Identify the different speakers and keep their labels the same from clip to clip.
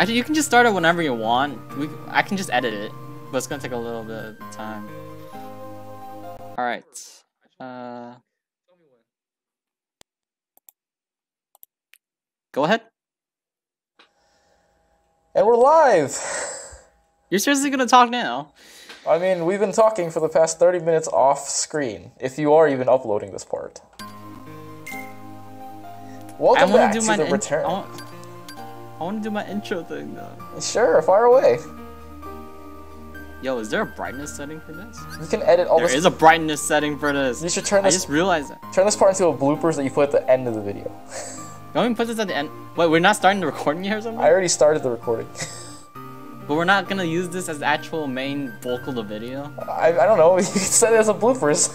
Speaker 1: Actually, you can just start it whenever you want. We, I can just edit it, but it's gonna take a little bit of time. All right. Uh, go ahead.
Speaker 2: And we're live!
Speaker 1: You're seriously gonna talk now?
Speaker 2: I mean, we've been talking for the past 30 minutes off screen, if you are even uploading this part. Welcome back
Speaker 1: do
Speaker 2: to
Speaker 1: my
Speaker 2: the return.
Speaker 1: I want, to do my intro thing though.
Speaker 2: Sure, fire away.
Speaker 1: Yo, is there a brightness setting for this?
Speaker 2: You can edit all
Speaker 1: There
Speaker 2: this.
Speaker 1: is a brightness setting for this.
Speaker 2: You should turn this.
Speaker 1: I just realized that.
Speaker 2: turn this part into a bloopers that you put at the end of the video.
Speaker 1: Don't we put this at the end? Wait, we're not starting the recording here or something?
Speaker 2: I already started the recording.
Speaker 1: But we're not gonna use this as actual main bulk of the video.
Speaker 2: I, I don't know. You can set it as a bloopers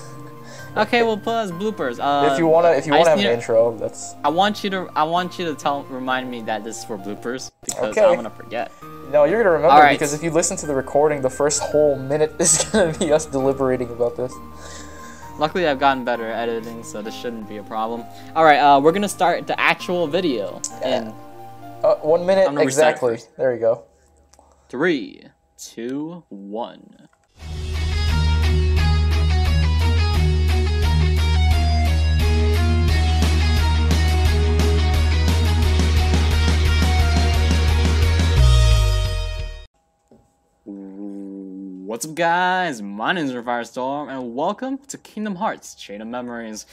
Speaker 1: Okay, we'll put as bloopers. Uh,
Speaker 2: if you wanna if you wanna have an
Speaker 1: to-
Speaker 2: intro. That's
Speaker 1: I want you to I want you to tell remind me that this is for bloopers because
Speaker 2: Okay.
Speaker 1: I'm gonna forget.
Speaker 2: no, you're gonna remember
Speaker 1: Alright.
Speaker 2: because if you listen to the recording, the first whole minute is gonna be us deliberating about this.
Speaker 1: Luckily, I've gotten better at editing, so this shouldn't be a problem. All right, uh, we're gonna start the actual video in
Speaker 2: Uh, one minute
Speaker 1: I'm gonna restart
Speaker 2: exactly. There you go.
Speaker 1: three, two, one. What's up, guys? My name is Firestorm, and welcome to Kingdom Hearts Chain of Memories.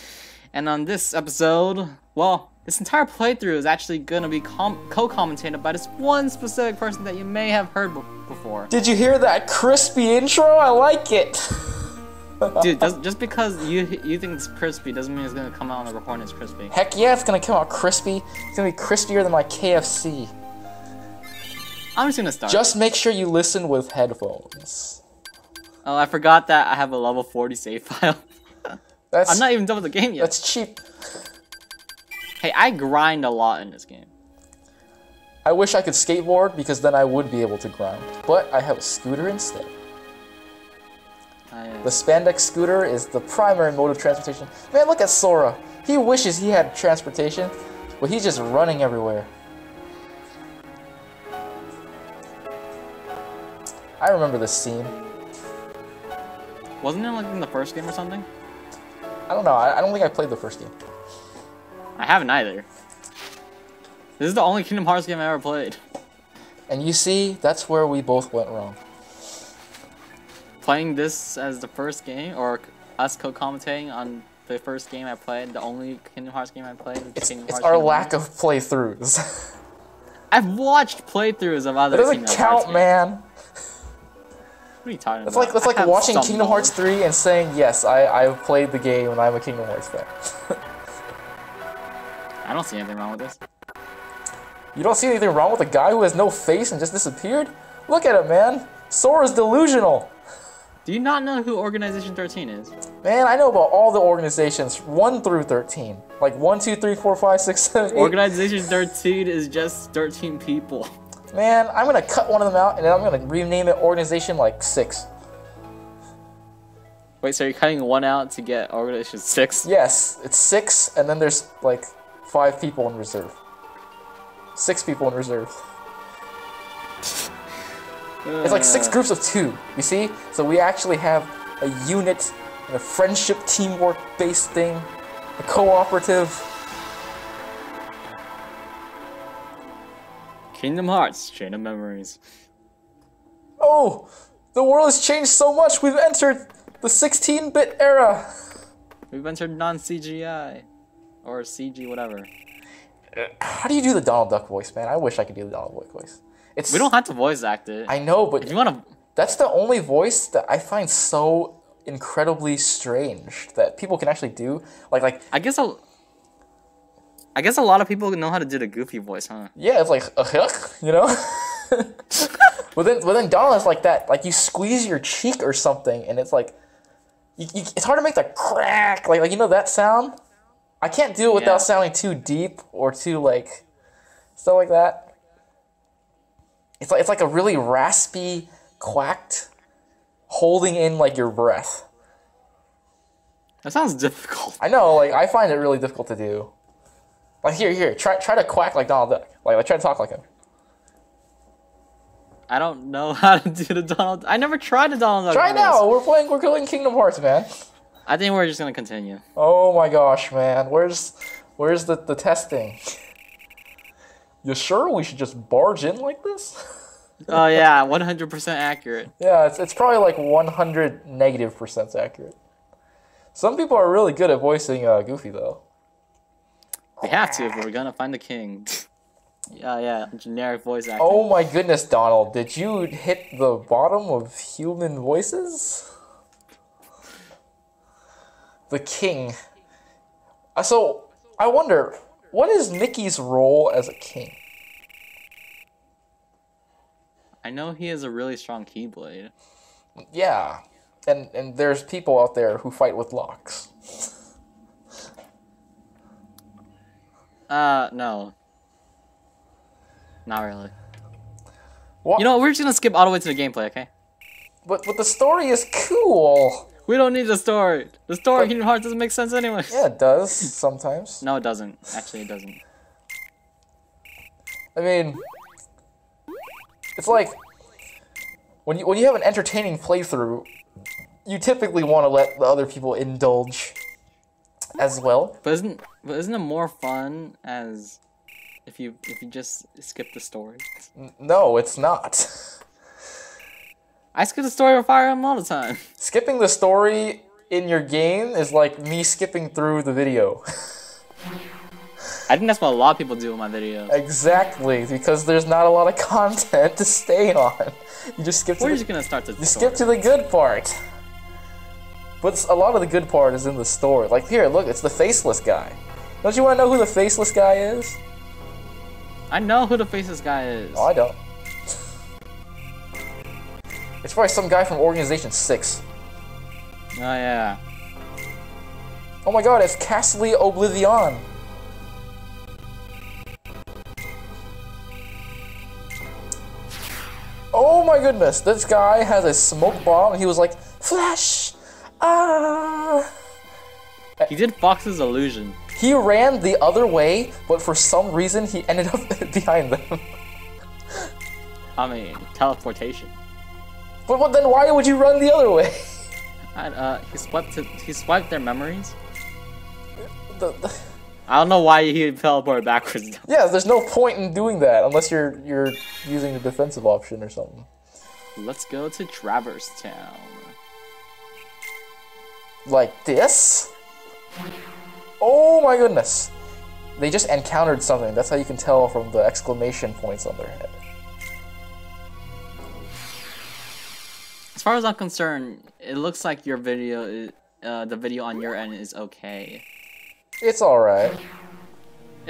Speaker 1: And on this episode, well, this entire playthrough is actually gonna be co-commentated by this one specific person that you may have heard before.
Speaker 2: Did you hear that crispy intro? I like it.
Speaker 1: Dude, does, just because you you think it's crispy doesn't mean it's gonna come out on the recording as crispy.
Speaker 2: Heck yeah, it's gonna come out crispy. It's gonna be crispier than my KFC.
Speaker 1: I'm just gonna start.
Speaker 2: Just make sure you listen with headphones.
Speaker 1: Oh, I forgot that I have a level 40 save file.
Speaker 2: That's
Speaker 1: I'm not even done with the game yet.
Speaker 2: that's cheap.
Speaker 1: Hey, I grind a lot in this game.
Speaker 2: I wish I could skateboard because then I would be able to grind. But I have a scooter instead.
Speaker 1: I, uh,
Speaker 2: The spandex scooter is the primary mode of transportation. Man, look at Sora. He wishes he had transportation, but he's just running everywhere. I remember this scene.
Speaker 1: Wasn't it like in the first game or something?
Speaker 2: I don't know. I, I don't think I played the first game.
Speaker 1: I haven't either. This is the only Kingdom Hearts game I ever played.
Speaker 2: And you see, that's where we both went wrong.
Speaker 1: Playing this as the first game, or us co-commentating on the first game I played, the only Kingdom Hearts game I played.
Speaker 2: It's,
Speaker 1: Kingdom
Speaker 2: it's
Speaker 1: Hearts
Speaker 2: our
Speaker 1: Kingdom
Speaker 2: lack
Speaker 1: Hearts.
Speaker 2: of playthroughs.
Speaker 1: I've watched playthroughs of other
Speaker 2: It doesn't
Speaker 1: Kingdom Hearts
Speaker 2: count,
Speaker 1: games.
Speaker 2: man.
Speaker 1: What are you talking
Speaker 2: It's like it's like watching
Speaker 1: some
Speaker 2: Kingdom Hearts 3 and saying, yes, I, I've played the game and I'm a Kingdom Hearts fan.
Speaker 1: I don't see anything wrong with this.
Speaker 2: you don't see anything wrong with a guy who has no face and just disappeared? Look at him, man. Sora's delusional.
Speaker 1: Do you not know who Organization 13 is?
Speaker 2: Man, I know about all the organizations, 1 through 13. Like 1, 2, 3, 4, 5, 6, 7, 8.
Speaker 1: Organization 13 is just 13 people.
Speaker 2: Man, I'm gonna cut one of them out and then I'm gonna rename it Organization like 6.
Speaker 1: Wait, so you're cutting one out to get Organization 6?
Speaker 2: Yes, it's 6 and then there's like 5 people in reserve. 6 people in reserve. It's like six
Speaker 1: Uh,
Speaker 2: groups of two, you see? So we actually have a unit and a friendship teamwork based thing, a cooperative.
Speaker 1: Kingdom Hearts, Chain of Memories.
Speaker 2: Oh, the world has changed so much. We've entered the 16 bit era.
Speaker 1: We've entered non-CGI. Or CG, whatever.
Speaker 2: How do you do the Donald Duck voice, man? I wish I could do the Donald Duck voice. It's
Speaker 1: We don't have to voice act it.
Speaker 2: I know,
Speaker 1: if
Speaker 2: but
Speaker 1: you want to...
Speaker 2: that's the only voice that I find so incredibly strange that people can actually do. Like, like
Speaker 1: I guess a... I guess a lot of people know how to do the goofy voice, huh?
Speaker 2: Yeah, it's like a hook, you know. but then, but then Donald is like that. Like you squeeze your cheek or something, and it's like, you, you, it's hard to make that crack. Like, like you know that sound. I can't do it without
Speaker 1: Yeah.
Speaker 2: sounding too deep or too like, stuff like that. It's like it's like a really raspy, quacked, holding in like your breath.
Speaker 1: That sounds difficult.
Speaker 2: I know, like I find it really difficult to do. Like here, here, try try to quack like Donald Duck. Like, like try to talk like him.
Speaker 1: I don't know how to do the Donald. I never tried the Donald Duck.
Speaker 2: Try now. We're playing. We're playing Kingdom Hearts, man.
Speaker 1: I think we're just gonna continue.
Speaker 2: Oh my gosh, man. Where's where's the, the testing? You sure we should just barge in like this?
Speaker 1: Oh yeah, 100% accurate.
Speaker 2: yeah, it's, it's probably like 100 negative percent accurate. Some people are really good at voicing uh, Goofy, though.
Speaker 1: We have to if we're gonna find the king. yeah, yeah, generic voice acting.
Speaker 2: Oh my goodness, Donald. Did you hit the bottom of human voices? The king. Uh, So, I wonder, what is Mickey's role as a king?
Speaker 1: I know he has a really strong keyblade.
Speaker 2: Yeah. And and there's people out there who fight with locks.
Speaker 1: Uh, no. Not really.
Speaker 2: What?
Speaker 1: You know, what, we're just gonna skip all the way to the gameplay, okay?
Speaker 2: but but the story is cool.
Speaker 1: We don't need the story. The story of Kingdom Hearts doesn't make sense anyway.
Speaker 2: Yeah, it does sometimes.
Speaker 1: No, it doesn't. Actually, it doesn't.
Speaker 2: I mean, it's like when you when you have an entertaining playthrough, you typically want to let the other people indulge as well.
Speaker 1: But isn't but isn't it more fun as if you if you just skip the story?
Speaker 2: No, it's not.
Speaker 1: I skip the story of Fire Emblem all the time.
Speaker 2: Skipping the story in your game is like me skipping through the video.
Speaker 1: I think that's what a lot of people do in my videos.
Speaker 2: exactly, because there's not a lot of content to stay on. You just skip to
Speaker 1: We're just gonna start the
Speaker 2: You
Speaker 1: story.
Speaker 2: skip to the good part. But a lot of the good part is in the story. Like here, look, it's the faceless guy. Don't you want to know who the faceless guy is?
Speaker 1: I know who the faceless guy is.
Speaker 2: Oh, I don't. It's probably some guy from Organization 6.
Speaker 1: Oh yeah.
Speaker 2: Oh my god, it's Castle Oblivion. Oh my goodness, this guy has a smoke bomb and he was like, Flash! Ah!
Speaker 1: He did Fox's illusion.
Speaker 2: He ran the other way, but for some reason he ended up behind them.
Speaker 1: I mean, teleportation.
Speaker 2: But, but then why would you run the other way?
Speaker 1: I, uh, he swiped to, he swiped their memories.
Speaker 2: The- the-
Speaker 1: I don't know why he teleported backwards.
Speaker 2: yeah, there's no point in doing that unless you're you're using the defensive option or something.
Speaker 1: Let's go to Traverse Town.
Speaker 2: Like this? Oh my goodness. They just encountered something. That's how you can tell from the exclamation points on their head.
Speaker 1: As far as I'm concerned, it looks like your video, is, uh, the video on your end is okay.
Speaker 2: It's alright.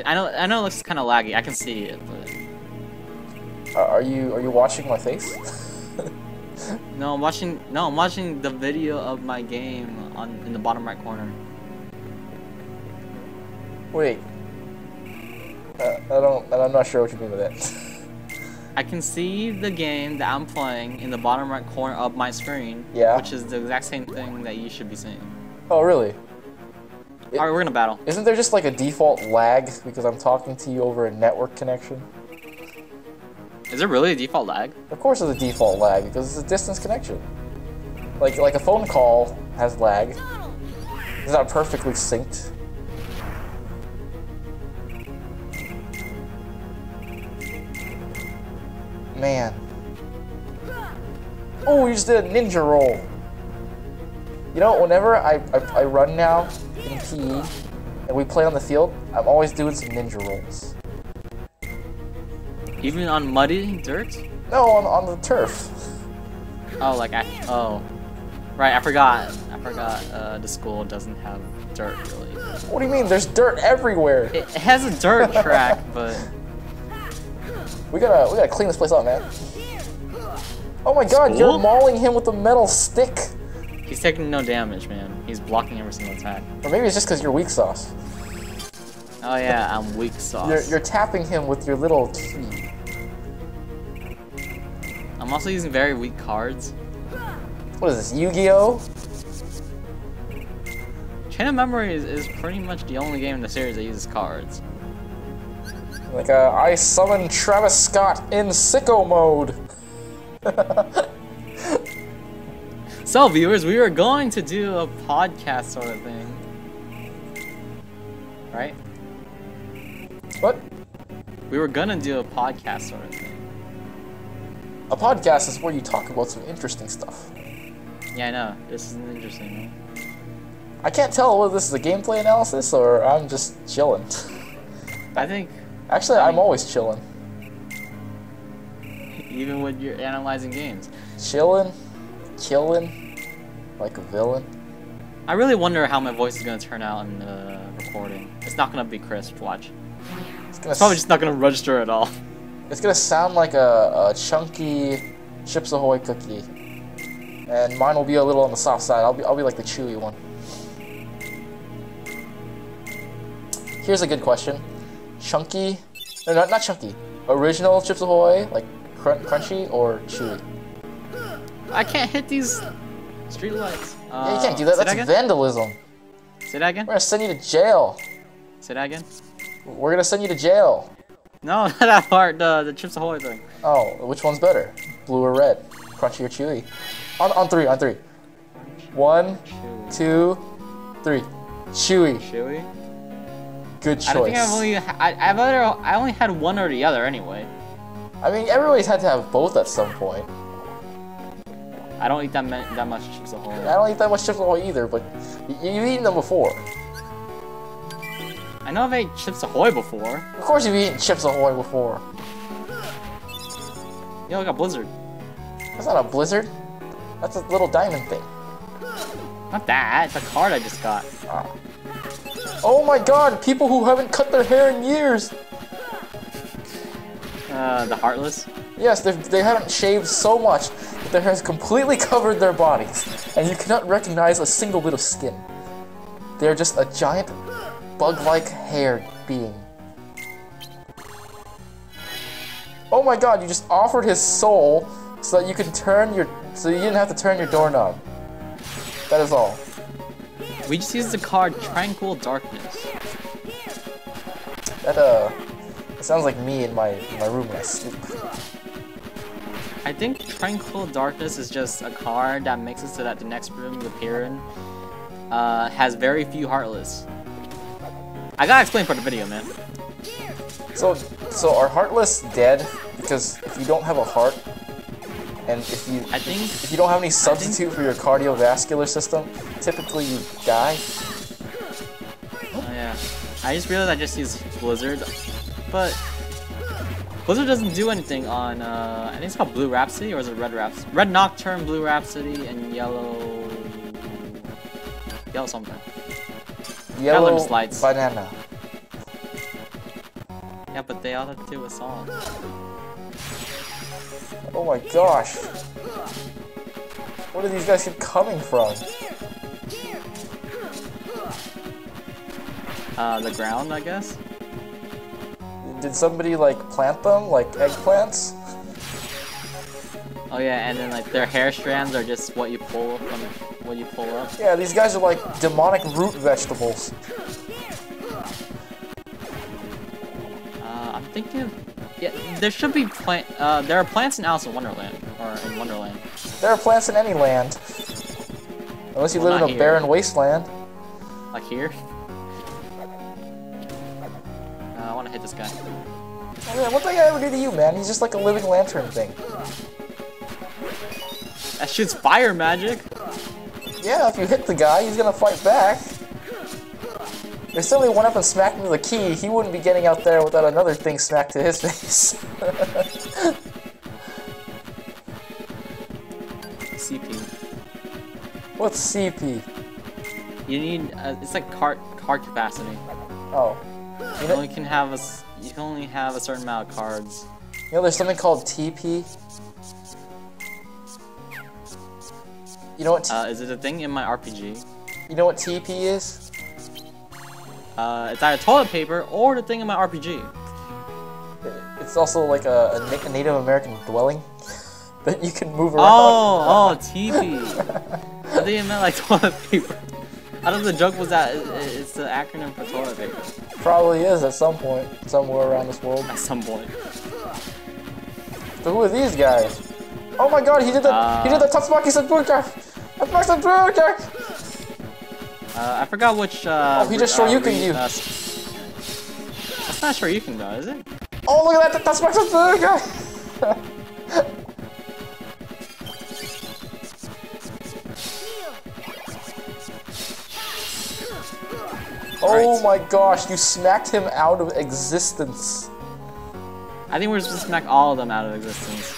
Speaker 1: I know, I know it looks kind of laggy. I can see it, but
Speaker 2: Are are you are you watching my face?
Speaker 1: no, I'm watching. No, I'm watching the video of my game on in the bottom right corner.
Speaker 2: Wait. Uh, I don't. I'm not sure what you mean with that.
Speaker 1: I can see the game that I'm playing in the bottom right corner of my screen.
Speaker 2: Yeah.
Speaker 1: Which is the exact same thing that you should be seeing.
Speaker 2: oh really?
Speaker 1: All right, we're gonna battle.
Speaker 2: Isn't there just like a default lag because I'm talking to you over a network connection?
Speaker 1: Is it really a default lag?
Speaker 2: Of course, it's a default lag because it's a distance connection. Like like a phone call has lag. It's not perfectly synced. Man. Oh, you just did a ninja roll. You know, whenever I, I, I run now in PE and we play on the field, I'm always doing some ninja rolls.
Speaker 1: Even on muddy dirt?
Speaker 2: No, on, on the turf.
Speaker 1: Oh, like I. Oh, right. I forgot. I forgot. Uh, the school doesn't have dirt really.
Speaker 2: What do you mean? There's dirt everywhere.
Speaker 1: It, has a dirt track, but
Speaker 2: We gotta we gotta clean this place up, man. Oh my god, you're mauling him with a metal stick.
Speaker 1: he's taking no damage, man. He's blocking every single attack.
Speaker 2: Or maybe it's just because you're weak sauce.
Speaker 1: Oh yeah, I'm weak sauce.
Speaker 2: You're, you're tapping him with your little key.
Speaker 1: I'm also using very weak cards.
Speaker 2: What is this, Yu-Gi-Oh?
Speaker 1: Chain of Memories is pretty much the only game in the series that uses cards.
Speaker 2: Like, uh, I summon Travis Scott in sicko mode.
Speaker 1: So, viewers, we were going to do a podcast sort of thing. Right?
Speaker 2: What?
Speaker 1: We were gonna do a podcast sort of thing.
Speaker 2: A podcast is where you talk about some interesting stuff.
Speaker 1: Yeah, I know. This is interesting.
Speaker 2: I can't tell whether this is a gameplay analysis or I'm just chilling.
Speaker 1: I think
Speaker 2: Actually, I'm always chilling.
Speaker 1: even when you're analyzing games,
Speaker 2: Chilling, killing, like a villain.
Speaker 1: I really wonder how my voice is gonna turn out in the recording. It's not gonna be crisp. Watch.
Speaker 2: It's gonna,
Speaker 1: It's probably just not gonna register at all.
Speaker 2: It's gonna sound like a, a chunky Chips Ahoy cookie, and mine will be a little on the soft side. I'll be I'll be like the chewy one. Here's a good question: chunky, no, not not chunky. Original Chips Ahoy, like crun- crunchy or chewy?
Speaker 1: I can't hit these street lights. Uh,
Speaker 2: Yeah, you can't do that. That's
Speaker 1: that
Speaker 2: vandalism.
Speaker 1: Say that again.
Speaker 2: We're gonna send you to jail.
Speaker 1: Say that again.
Speaker 2: We're gonna send you to jail.
Speaker 1: No, not that part. The the Chips Ahoy thing.
Speaker 2: Oh, which one's better? Blue or red? Crunchy or chewy? On, on three, on three. One,
Speaker 1: Chewy.
Speaker 2: two, three. Chewy.
Speaker 1: Chewy.
Speaker 2: Good choice.
Speaker 1: I think I've only ha- I, I've either I only had one or the other anyway.
Speaker 2: I mean, everybody's had to have both at some point.
Speaker 1: I don't eat that that much Chips Ahoy.
Speaker 2: I don't eat that much Chips Ahoy either, but you've eaten them before.
Speaker 1: I know I've ate Chips Ahoy before.
Speaker 2: Of course you've eaten Chips Ahoy before.
Speaker 1: Yo, I got Blizzard.
Speaker 2: That's not a blizzard. That's a little diamond thing.
Speaker 1: Not that. It's a card I just got.
Speaker 2: Oh my god, people who haven't cut their hair in years.
Speaker 1: Uh, the Heartless.
Speaker 2: Yes, they haven't shaved so much that their hair has completely covered their bodies, and you cannot recognize a single bit of skin. They're just a giant bug-like hair being. Oh my god, you just offered his soul so that you could turn your so you didn't have to turn your doorknob. That is all.
Speaker 1: We just used the card Tranquil Darkness.
Speaker 2: That uh it sounds like me in my in my room when I sleep.
Speaker 1: I think Tranquil Darkness is just a card that makes it so that the next room you appear in uh, has very few Heartless. I gotta explain for the video, man.
Speaker 2: So, so are heartless dead? Because if you don't have a heart, and if you
Speaker 1: I think
Speaker 2: if you don't have any substitute for your cardiovascular system, typically you die.
Speaker 1: Oh yeah. I just realized I just used Blizzard, but Blizzard doesn't do anything on. Uh, I think it's called Blue Rhapsody, or is it Red Rhapsody? Red Nocturne, Blue Rhapsody, and Yellow. Yellow something.
Speaker 2: Yellow
Speaker 1: lights.
Speaker 2: banana.
Speaker 1: Yeah, but they all have to do a song.
Speaker 2: Oh my gosh. Where do these guys keep coming from?
Speaker 1: Uh, the ground, I guess.
Speaker 2: Did somebody like plant them like eggplants?
Speaker 1: Oh yeah, and then like their hair strands are just what you pull from what you pull up.
Speaker 2: Yeah, these guys are like demonic root vegetables.
Speaker 1: Uh, I'm thinking, yeah, there should be plant. Uh, there are plants in Alice in Wonderland or in Wonderland.
Speaker 2: There are plants in any land. Unless you
Speaker 1: Well,
Speaker 2: live in a
Speaker 1: here.
Speaker 2: barren wasteland.
Speaker 1: Like here. Uh, I want to hit this guy.
Speaker 2: Oh, man, what that guy ever do to you, man? He's just like a living lantern thing.
Speaker 1: That shit's fire magic.
Speaker 2: Yeah, if you hit the guy, he's gonna fight back. If somebody went up and smacked him with a key, he wouldn't be getting out there without another thing smacked to his face.
Speaker 1: CP.
Speaker 2: What's CP?
Speaker 1: You need. Uh, it's like card card capacity.
Speaker 2: Oh. You
Speaker 1: You
Speaker 2: know,
Speaker 1: only can have a. You can only have a certain amount of cards.
Speaker 2: you know there's something called TP? You know what
Speaker 1: Uh, is it a thing in my RPG?
Speaker 2: you know what TP is?
Speaker 1: Uh, it's either toilet paper or the thing in my RPG.
Speaker 2: It's also like a, a Na- a Native American dwelling that you can move around.
Speaker 1: Oh, oh, TP. I think it meant like toilet paper. I thought the joke was that it- it- it's the acronym for toilet paper
Speaker 2: Probably is at some point, somewhere around this world.
Speaker 1: at some point.
Speaker 2: So who are these guys? Oh my god, he did the he did the
Speaker 1: Uh.
Speaker 2: Tatsumaki Senpukai! Tatsumaki Senpukai!
Speaker 1: Uh, I forgot which. Uh,
Speaker 2: Oh, he just
Speaker 1: uh,
Speaker 2: Shoryuken
Speaker 1: re-
Speaker 2: you.
Speaker 1: uh, s- That's not Shoryuken though, is it?
Speaker 2: Oh, look at that! That's Tatsumaki Senpukai! Oh
Speaker 1: Right.
Speaker 2: my gosh, you smacked him out of existence.
Speaker 1: I think we're supposed to smack all of them out of existence.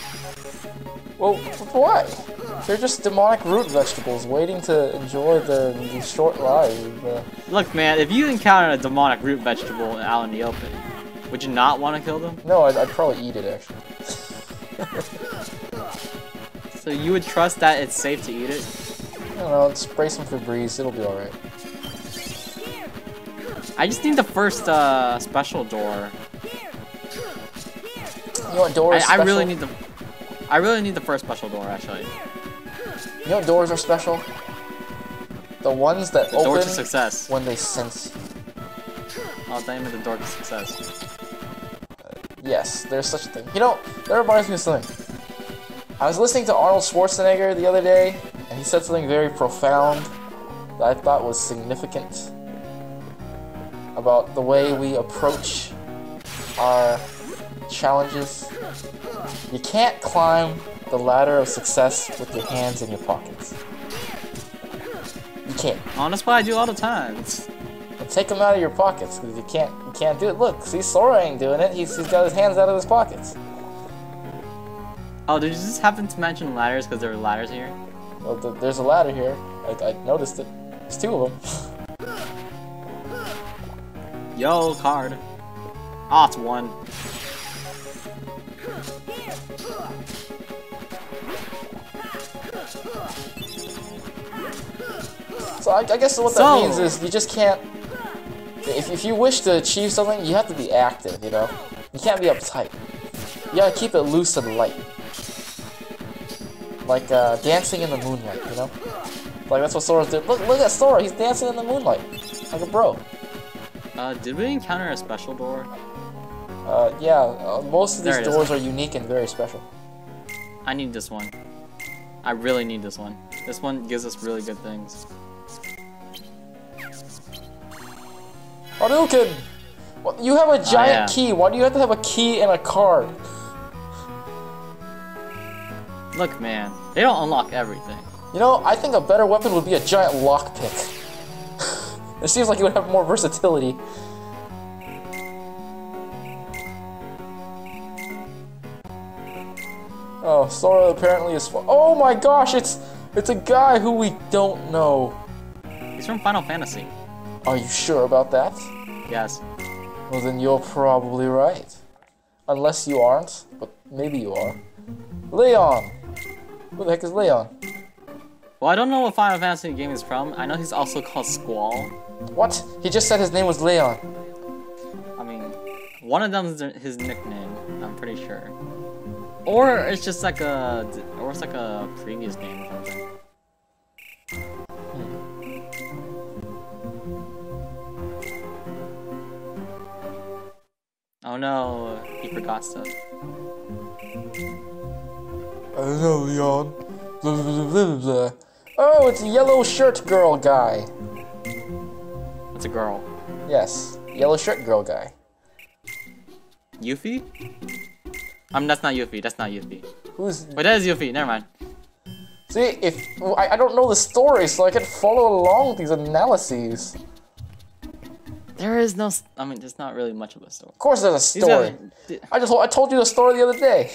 Speaker 2: Well, why? They're just demonic root vegetables waiting to enjoy their short lives. Uh,
Speaker 1: Look, man, if you encountered a demonic root vegetable out in the open, would you not want to kill them?
Speaker 2: no, I'd, I'd probably eat it actually.
Speaker 1: So you would trust that it's safe to eat it?
Speaker 2: I don't know, spray some Febreze, it'll be alright.
Speaker 1: I just need the first uh, special door.
Speaker 2: You know what doors
Speaker 1: I, I really need the. I really need the first special door actually.
Speaker 2: You know what doors are special? The ones that
Speaker 1: The door
Speaker 2: open
Speaker 1: to success.
Speaker 2: when they sense you.
Speaker 1: Oh, damn it, the door to success.
Speaker 2: Uh, yes, there's such a thing. You know, that reminds me of something. I was listening to Arnold Schwarzenegger the other day, and he said something very profound that I thought was significant about the way we approach our challenges. You can't climb the ladder of success with your hands in your pockets. You can't.
Speaker 1: Oh, that's what I do all the time. It's-
Speaker 2: And take them out of your pockets because you can't you can't do it. Look, see Sora ain't doing it. He's, he's got his hands out of his pockets.
Speaker 1: Oh, did you just happen to mention ladders because there were ladders here?
Speaker 2: Well, th- there's a ladder here. I, I noticed it. There's two of them.
Speaker 1: Yo, card. Ah, it's one.
Speaker 2: I, I guess what that
Speaker 1: So-
Speaker 2: means is you just can't. If, if you wish to achieve something, you have to be active. You know, you can't be uptight. You gotta keep it loose and light. Like uh, dancing in the moonlight. You know, like that's what Sora's doing. Look, look at Sora. He's dancing in the moonlight, like a bro.
Speaker 1: Uh, did we encounter a special door?
Speaker 2: Uh, yeah, uh, most of these
Speaker 1: There it is.
Speaker 2: doors are unique and very special.
Speaker 1: I need this one. I really need this one. This one gives us really good things.
Speaker 2: Hadouken! You have a oh, giant
Speaker 1: yeah.
Speaker 2: key. Why do you have to have a key and a card?
Speaker 1: Look, man, they don't unlock everything.
Speaker 2: You know, I think a better weapon would be a giant lockpick. it seems like it would have more versatility. Oh, Sora apparently is. Oh my gosh, it's it's a guy who we don't know.
Speaker 1: He's from Final Fantasy.
Speaker 2: Are you sure about that?
Speaker 1: Yes.
Speaker 2: Well, then you're probably right. Unless you aren't, but maybe you are. Leon! Who the heck is Leon?
Speaker 1: Well, I don't know what Final Fantasy game he's from. I know he's also called Squall.
Speaker 2: What? He just said his name was Leon.
Speaker 1: I mean, one of them is his nickname. I'm pretty sure. Or it's just like a, or it's like a previous name Oh no, he forgot stuff.
Speaker 2: I don't know, Leon. Oh, it's a yellow shirt girl guy.
Speaker 1: It's a girl.
Speaker 2: Yes, yellow shirt girl guy.
Speaker 1: Yuffie? Um, that's not Yuffie. That's not Yuffie.
Speaker 2: Who's
Speaker 1: Wait, that is Yuffie. Never mind.
Speaker 2: see? If I, I don't know the story, so I can follow along with these analyses.
Speaker 1: There is no. I mean, there's not really much of a story.
Speaker 2: Of course, there's a story.
Speaker 1: guys,
Speaker 2: I just I told you the story the other day.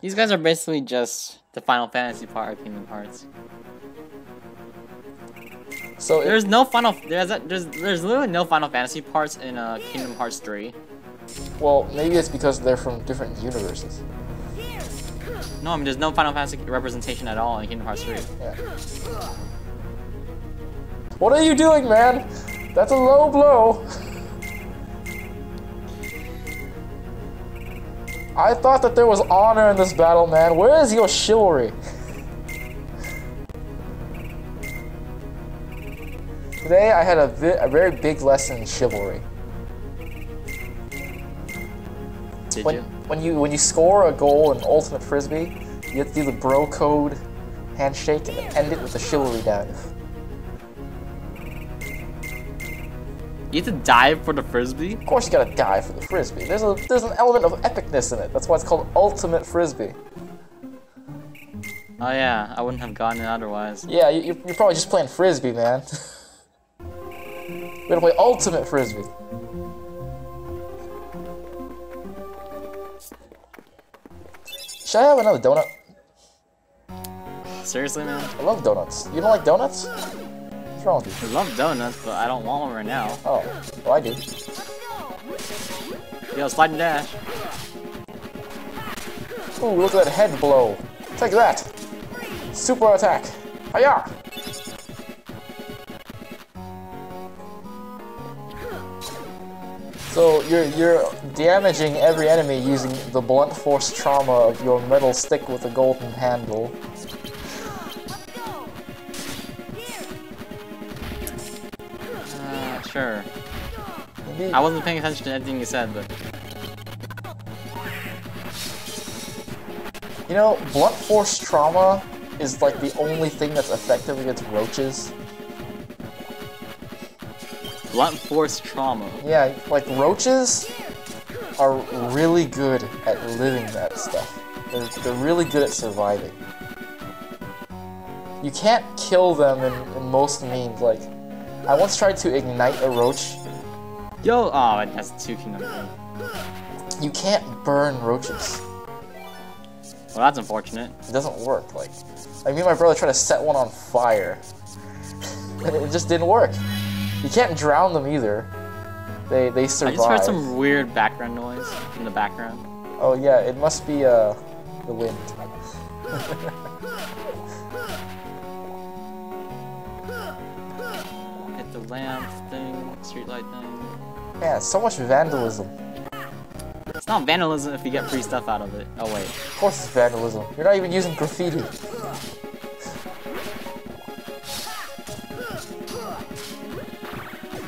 Speaker 1: these guys are basically just the Final Fantasy part of Kingdom Hearts.
Speaker 2: So if,
Speaker 1: There's no Final. There's a, there's there's literally no Final Fantasy parts in uh, Kingdom Hearts 3.
Speaker 2: well, maybe it's because they're from different universes.
Speaker 1: No, I mean there's no Final Fantasy representation at all in Kingdom Hearts 3.
Speaker 2: Yeah. What are you doing, man? That's a low blow. I thought that there was honor in this battle, man. Where is your chivalry? Today I had a, a very big lesson in chivalry.
Speaker 1: Did
Speaker 2: When,
Speaker 1: you?
Speaker 2: when you when you score a goal in ultimate frisbee, You have to do the bro code handshake and end it with a chivalry dive.
Speaker 1: You have to dive for the frisbee?
Speaker 2: Of course, you gotta dive for the frisbee. There's a there's an element of epicness in it. That's why it's called ultimate frisbee.
Speaker 1: Oh yeah, I wouldn't have gotten it otherwise.
Speaker 2: Yeah, you, you're, you're probably just playing frisbee, man. We're gonna play ultimate frisbee. Should I have another donut?
Speaker 1: Seriously, man?
Speaker 2: I love donuts. You don't like donuts? What's wrong with you?
Speaker 1: I love donuts, but I don't want one right now.
Speaker 2: Oh, well I do.
Speaker 1: Yo, slide and dash.
Speaker 2: Ooh, look at that head blow. Take that. Super attack. Hiya! So you're you're damaging every enemy using the blunt force trauma of your metal stick with a golden handle.
Speaker 1: I wasn't paying attention to anything you said, but
Speaker 2: You know, blunt force trauma is like the only thing that's effective against roaches.
Speaker 1: blunt force trauma.
Speaker 2: Yeah, like roaches are really good at living that stuff. They're, they're really good at surviving. You can't kill them in, in most means. Like, I once tried to ignite a roach.
Speaker 1: Yo, oh, it has two kingdom.
Speaker 2: You can't burn roaches.
Speaker 1: Well, that's unfortunate.
Speaker 2: It doesn't work. Like, like me and my brother tried to set one on fire. and it just didn't work. You can't drown them either. They they survive.
Speaker 1: I just heard some weird background noise in the background.
Speaker 2: Oh yeah, it must be uh the wind.
Speaker 1: Hit the lamp thing, streetlight thing.
Speaker 2: Man, so much vandalism.
Speaker 1: It's not vandalism if you get free stuff out of it. Oh wait.
Speaker 2: Of course it's vandalism. You're not even using graffiti.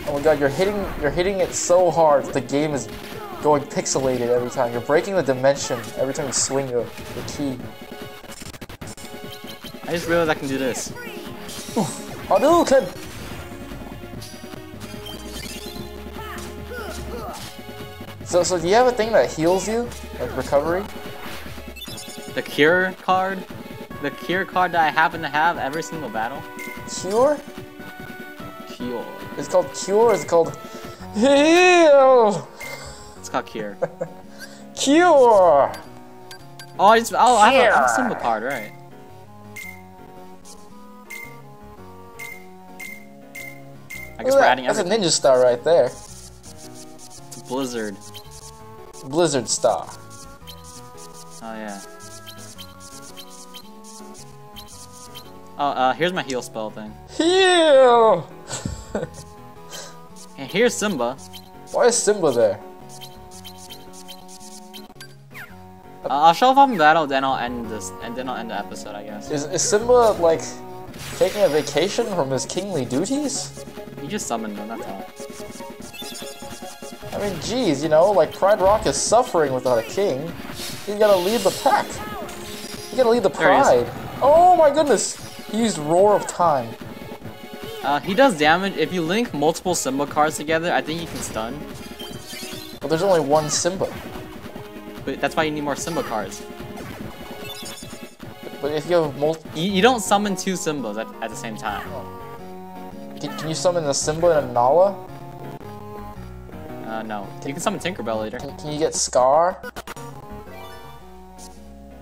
Speaker 2: Oh my god, you're hitting you're hitting it so hard that the game is going pixelated every time. You're breaking the dimension every time you swing the, the key.
Speaker 1: I just realized I can do this.
Speaker 2: Hadouken! So, so do you have a thing that heals you? Like recovery?
Speaker 1: The cure card? The cure card that I happen to have every single battle?
Speaker 2: Cure?
Speaker 1: Cure.
Speaker 2: It's called cure it's called heal?
Speaker 1: It's called cure.
Speaker 2: Cure!
Speaker 1: Oh, it's, just, oh, I have, a, I have a
Speaker 2: Cure.
Speaker 1: symbol card, right. I guess
Speaker 2: Look
Speaker 1: we're adding
Speaker 2: that. That's a ninja star right there.
Speaker 1: It's Blizzard.
Speaker 2: Blizzard star.
Speaker 1: Oh, yeah. Oh, uh, here's my heal spell thing.
Speaker 2: Heal!
Speaker 1: And here's Simba.
Speaker 2: Why is Simba there?
Speaker 1: Uh, I'll show off in battle, then I'll end this, and then I'll end the episode, I guess.
Speaker 2: Is, is Simba like taking a vacation from his kingly duties?
Speaker 1: He just summoned them, that's all.
Speaker 2: I mean, geez, you know, like Pride Rock is suffering without a king. You gotta lead the pack. You gotta lead the
Speaker 1: There he is.
Speaker 2: pride. Oh my goodness! He used Roar of Time.
Speaker 1: Uh, he does damage. If you link multiple Simba cards together, I think you can stun.
Speaker 2: But there's only one Simba.
Speaker 1: But that's why you need more Simba cards.
Speaker 2: But if you have multi,
Speaker 1: You, you don't summon two Simbas at, at the same time.
Speaker 2: can, can you summon a Simba and a Nala?
Speaker 1: Uh, no. You can summon Tinkerbell later.
Speaker 2: Can, can you get Scar?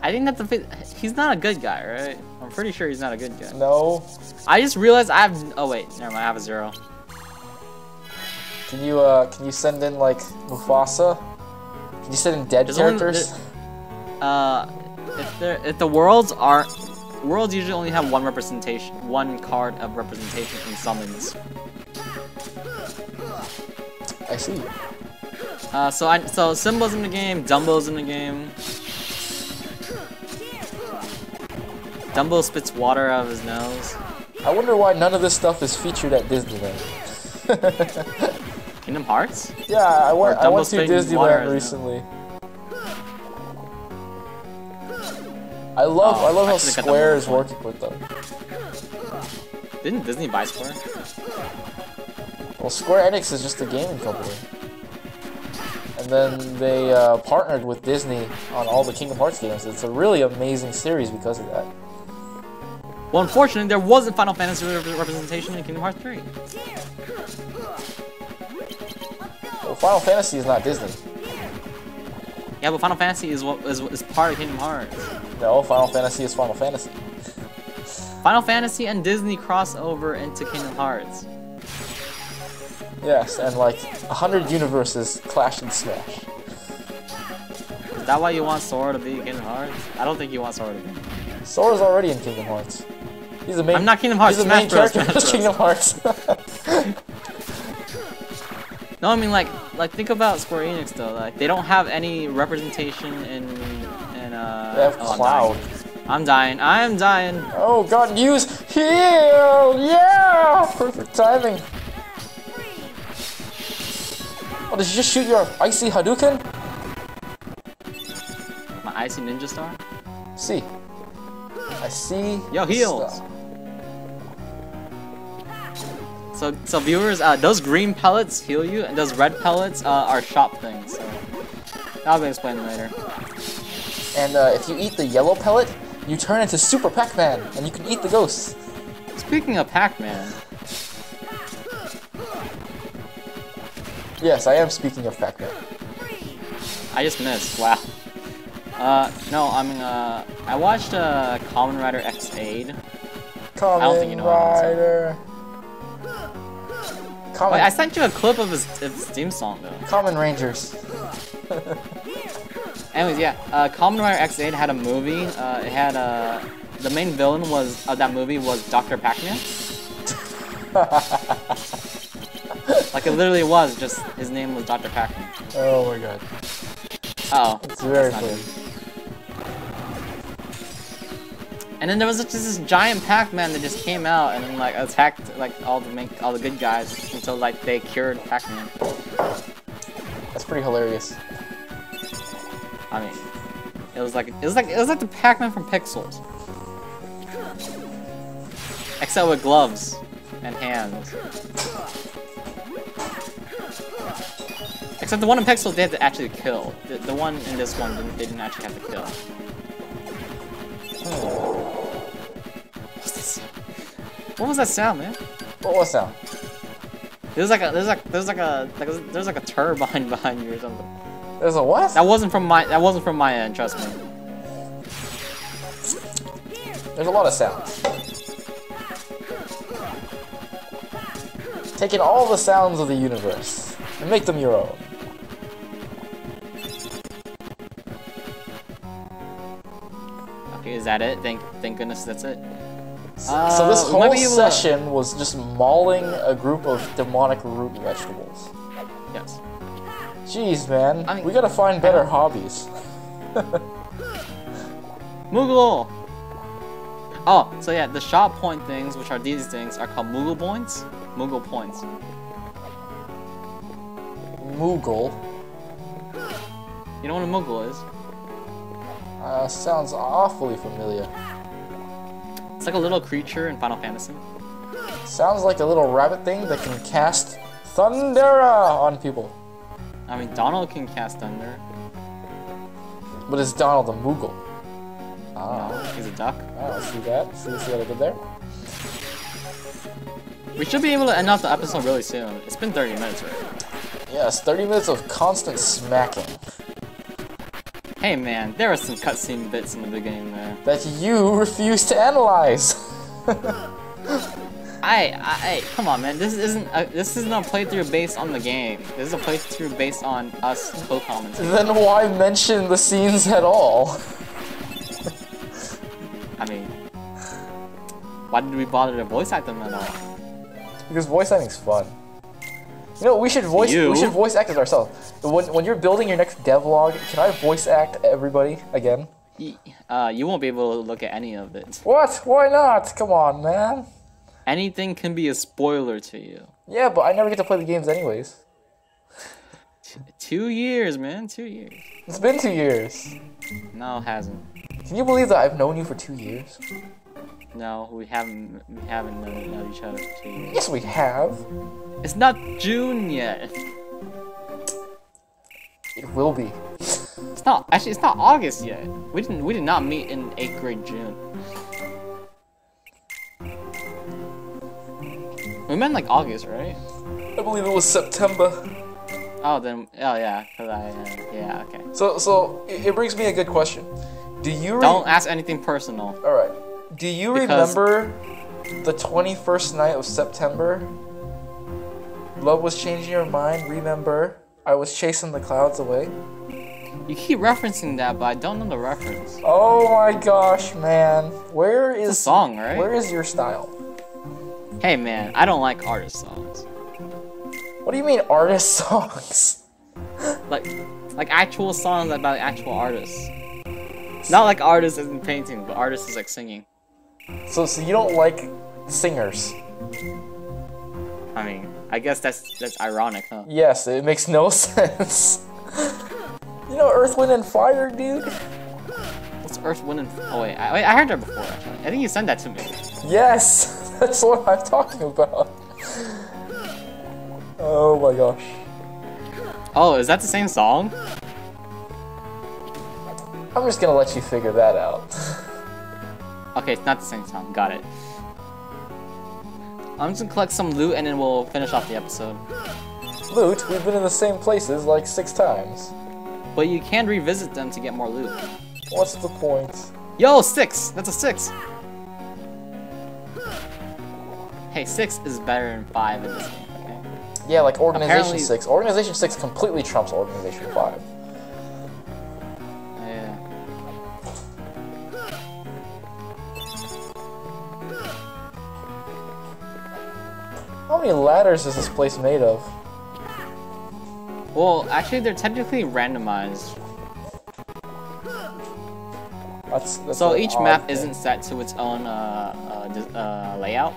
Speaker 1: I think that's a. He's not a good guy, right? I'm pretty sure he's not a good guy.
Speaker 2: No.
Speaker 1: I just realized I have. Oh wait, never mind. I have a zero.
Speaker 2: Can you uh can you send in like Mufasa? Can you send in dead
Speaker 1: There's only-
Speaker 2: characters?
Speaker 1: Uh, if there, if the worlds aren't worlds usually only have one representation, one card of representation from summons.
Speaker 2: I see.
Speaker 1: Uh, so I so Simba's in the game, Dumbo's in the game. Dumbo spits water out of his nose.
Speaker 2: I wonder why none of this stuff is featured at Disneyland.
Speaker 1: Kingdom Hearts?
Speaker 2: Yeah, I went. I went to Disneyland recently. I I love
Speaker 1: Oh,
Speaker 2: I love
Speaker 1: I
Speaker 2: how
Speaker 1: should've got the
Speaker 2: Square is working with them.
Speaker 1: Didn't Disney buy Square?
Speaker 2: Well, Square Enix is just a gaming company. And then they uh, partnered with Disney on all the Kingdom Hearts games. It's a really amazing series because of that.
Speaker 1: Well, unfortunately, there wasn't Final Fantasy rep- representation in Kingdom Hearts 3.
Speaker 2: Well, Final Fantasy is not Disney.
Speaker 1: Yeah, but Final Fantasy is what is, is part of Kingdom Hearts.
Speaker 2: No, Final Fantasy is Final Fantasy.
Speaker 1: Final Fantasy and Disney crossover into Kingdom Hearts.
Speaker 2: Yes, and like a hundred universes clash and smash.
Speaker 1: Is that why you want Sora to be Kingdom Hearts? I don't think you want Sora to be.
Speaker 2: Sora's already in Kingdom Hearts. He's the main.
Speaker 1: I'm not Kingdom Hearts,
Speaker 2: He's the main
Speaker 1: Bros,
Speaker 2: character of Kingdom Hearts.
Speaker 1: No, I mean like like think about Square Enix though. Like they don't have any representation in in uh.
Speaker 2: they have
Speaker 1: oh, I'm
Speaker 2: Cloud.
Speaker 1: dying. I'm dying. I am dying.
Speaker 2: Oh god, use heal! Yeah! Perfect timing. Oh, did you just shoot your icy Hadouken?
Speaker 1: My icy ninja star.
Speaker 2: See. I see.
Speaker 1: Yo, heals.
Speaker 2: stuff.
Speaker 1: So so viewers, uh, those green pellets heal you, and those red pellets uh, are shop things. So I'll be explaining later.
Speaker 2: And uh, if you eat the yellow pellet, you turn into Super Pac-Man, and you can eat the ghosts.
Speaker 1: Speaking of Pac-Man,
Speaker 2: Yes, I am speaking of Pac-Man.
Speaker 1: I just missed. Wow. Uh, no, I mean, uh, I watched uh, Common Rider Ex-Aid.
Speaker 2: Kamen
Speaker 1: don't think you know I'm.
Speaker 2: Rider. Common,
Speaker 1: Wait, I sent you a clip of his, of his theme song though.
Speaker 2: Common Rangers.
Speaker 1: Anyways, yeah, uh, Kamen Rider Ex-Aid had a movie. Uh, it had uh, the main villain was of that movie was Dr. Pac-Man. like it literally was just his name was Dr. Pac-Man.
Speaker 2: Oh my god.
Speaker 1: Oh,
Speaker 2: It's very funny.
Speaker 1: And then there was just this giant Pac-Man that just came out and then like attacked like all the all the good guys until like they cured Pac-Man.
Speaker 2: That's pretty hilarious.
Speaker 1: I mean, it was like it was like it was like the Pac-Man from Pixels, except with gloves and hands. Except the one in Pixels they had to actually kill. The, the one in this one didn't, they didn't actually have to kill. What's this? What was that sound, man?
Speaker 2: What was that?
Speaker 1: There's like a there's like there's like a like a, there's like a turbine behind you or something.
Speaker 2: There's a what?
Speaker 1: That wasn't from my that wasn't from my end. Trust me.
Speaker 2: There's a lot of sounds. Take in all the sounds of the universe and make them your own.
Speaker 1: That it? Thank thank goodness that's it.
Speaker 2: so this
Speaker 1: Uh,
Speaker 2: whole
Speaker 1: be able to-
Speaker 2: session was just mauling a group of demonic root vegetables.
Speaker 1: Yes.
Speaker 2: Jeez, man.
Speaker 1: I mean-
Speaker 2: we gotta find better hobbies.
Speaker 1: Moogle! Oh, so yeah, the shop point things, which are these things, are called Moogle points. Moogle points.
Speaker 2: Moogle.
Speaker 1: You know what a Moogle is?
Speaker 2: Uh, sounds awfully familiar.
Speaker 1: It's like a little creature in Final Fantasy.
Speaker 2: Sounds like a little rabbit thing that can cast Thundara on people.
Speaker 1: I mean, Donald can cast thunder.
Speaker 2: But it's Donald the Moogle. Ah,
Speaker 1: No, he's a duck.
Speaker 2: ah, see that? See, see what I did there?
Speaker 1: We should be able to end off the episode really soon. It's been 30 minutes already.
Speaker 2: Yes, 30 minutes of constant smacking
Speaker 1: Hey man, there were some cutscene bits in the beginning there.
Speaker 2: that you refuse to analyze.
Speaker 1: I, I, come on, man. This isn't a, this isn't a playthrough based on the game. This is a playthrough based on us co-commenting.
Speaker 2: then why mention the scenes at all?
Speaker 1: I mean, why did we bother to voice act them at all?
Speaker 2: Because voice acting's fun. You know, we should voice
Speaker 1: You?
Speaker 2: we should voice act it ourselves. When, when you're building your next devlog, can I voice act everybody again?
Speaker 1: Uh, you won't be able to look at any of it.
Speaker 2: What? Why not? Come on, man.
Speaker 1: Anything can be a spoiler to you.
Speaker 2: Yeah, but I never get to play the games anyways.
Speaker 1: Two years, man. Two years.
Speaker 2: It's been two years.
Speaker 1: No, it hasn't.
Speaker 2: Can you believe that I've known you for two years?
Speaker 1: No, we haven't we haven't known, known each other for two years.
Speaker 2: Yes, we have.
Speaker 1: It's not June yet.
Speaker 2: It will be.
Speaker 1: It's not actually it's not August yet. We didn't we did not meet in eighth grade June. We met in like August, right?
Speaker 2: I believe it was September.
Speaker 1: Oh then oh yeah, cause I uh, yeah okay.
Speaker 2: So, so it, it brings me a good question. Do you
Speaker 1: Don't ask anything personal.
Speaker 2: All right. Do you
Speaker 1: Because-
Speaker 2: remember the 21st night of September? Love was changing your mind. Remember, I was chasing the clouds away.
Speaker 1: You keep referencing that, but I don't know the reference.
Speaker 2: Oh my gosh, man. Where is
Speaker 1: It's a song, right?
Speaker 2: Where is your style?
Speaker 1: Hey man, I don't like artist songs.
Speaker 2: What do you mean artist songs?
Speaker 1: Like like actual songs about actual artists. Not like artists in painting, but artists is like singing.
Speaker 2: So, so you don't like singers?
Speaker 1: I mean, I guess that's that's ironic, huh?
Speaker 2: Yes, it makes no sense. you know Earth, Wind, and Fire, dude?
Speaker 1: What's Earth, Wind, and Oh wait, I, wait, I heard that before. Actually, I think you sent that to me.
Speaker 2: Yes, that's what I'm talking about. Oh my gosh.
Speaker 1: Oh, is that the same song?
Speaker 2: I'm just gonna let you figure that out.
Speaker 1: Okay, it's not the same song. Got it. I'm just gonna collect some loot and then we'll finish off the episode.
Speaker 2: Loot, we've been in the same places like six times.
Speaker 1: But you can revisit them to get more loot.
Speaker 2: What's the point?
Speaker 1: Yo, six! That's a six! Hey, six is better than five in this game, okay?
Speaker 2: Yeah, like Organization
Speaker 1: Apparently-
Speaker 2: 6. Organization 6 completely trumps Organization 5. Many ladders is this place made of?
Speaker 1: Well, actually, they're technically randomized.
Speaker 2: That's, that's
Speaker 1: So each map
Speaker 2: thing.
Speaker 1: isn't set to its own uh, uh, uh, layout.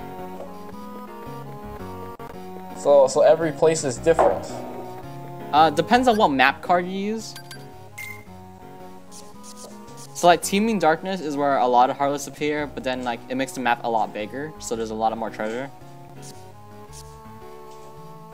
Speaker 2: So, so every place is different.
Speaker 1: Uh, depends on what map card you use. So like Teeming Darkness is where a lot of Heartless appear, but then like it makes the map a lot bigger, so there's a lot of more treasure.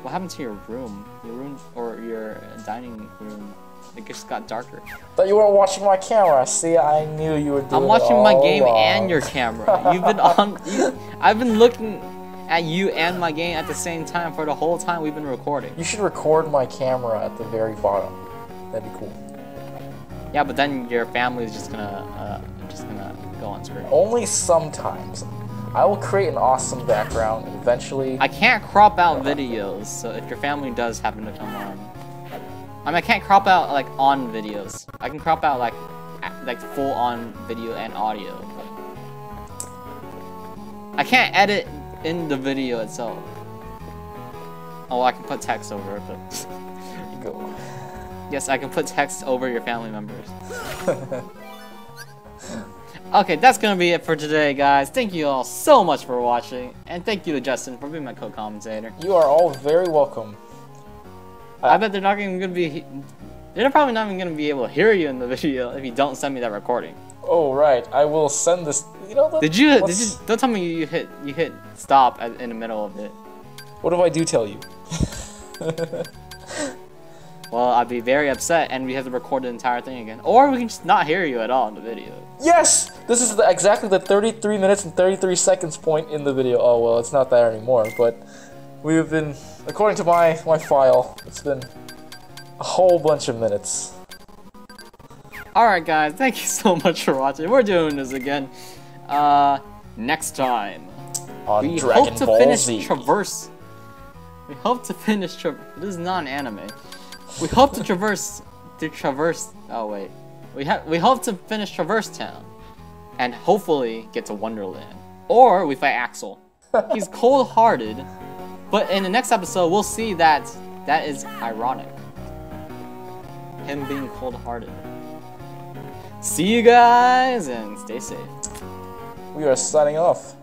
Speaker 1: What happened to your room? Your room or your dining room? It just got darker.
Speaker 2: But you weren't watching my camera. See, I knew you were doing
Speaker 1: I'm watching my game
Speaker 2: along.
Speaker 1: and your camera. You've been on. You, I've been looking at you and my game at the same time for the whole time we've been recording.
Speaker 2: You should record my camera at the very bottom. That'd be cool.
Speaker 1: Yeah, but then your family is just gonna, uh, just gonna go on screen.
Speaker 2: Only sometimes. I will create an awesome background and eventually.
Speaker 1: I can't crop out videos, so if your family does happen to come on, I mean, I can't crop out like on videos. I can crop out like, like full on video and audio, but I can't edit in the video itself. Oh, I can put text over it, but
Speaker 2: go.
Speaker 1: yes, I can put text over your family members. Okay, that's gonna be it for today, guys. Thank you all so much for watching, and thank you to Justin for being my co-commentator.
Speaker 2: You are all very welcome.
Speaker 1: I bet they're not even gonna be. They're probably not even gonna be able to hear you in the video if you don't send me that recording.
Speaker 2: Oh right, I will send this. You know what?
Speaker 1: Did you? Did you? Don't tell me you hit. You hit stop at, in the middle of it.
Speaker 2: What if I do tell you?
Speaker 1: Well, I'd be very upset, and we have to record the entire thing again, or we can just not hear you at all in the video.
Speaker 2: Yes! This is the, exactly the 33 minutes and 33 seconds point in the video. Oh well, it's not there anymore, but we've been, according to my, my file, it's been a whole bunch of minutes.
Speaker 1: Alright guys, thank you so much for watching. We're doing this again. Uh, next time.
Speaker 2: On
Speaker 1: We
Speaker 2: Dragon
Speaker 1: hope to
Speaker 2: Ball
Speaker 1: finish
Speaker 2: Z.
Speaker 1: Traverse. We hope to finish Traverse. This is not an anime. We hope to traverse to traverse oh wait. We have we hope to finish Traverse Town. And hopefully get to Wonderland. Or we fight Axel. He's cold hearted. But in the next episode we'll see that that is ironic. Him being cold hearted. See you guys and stay safe.
Speaker 2: we are signing off.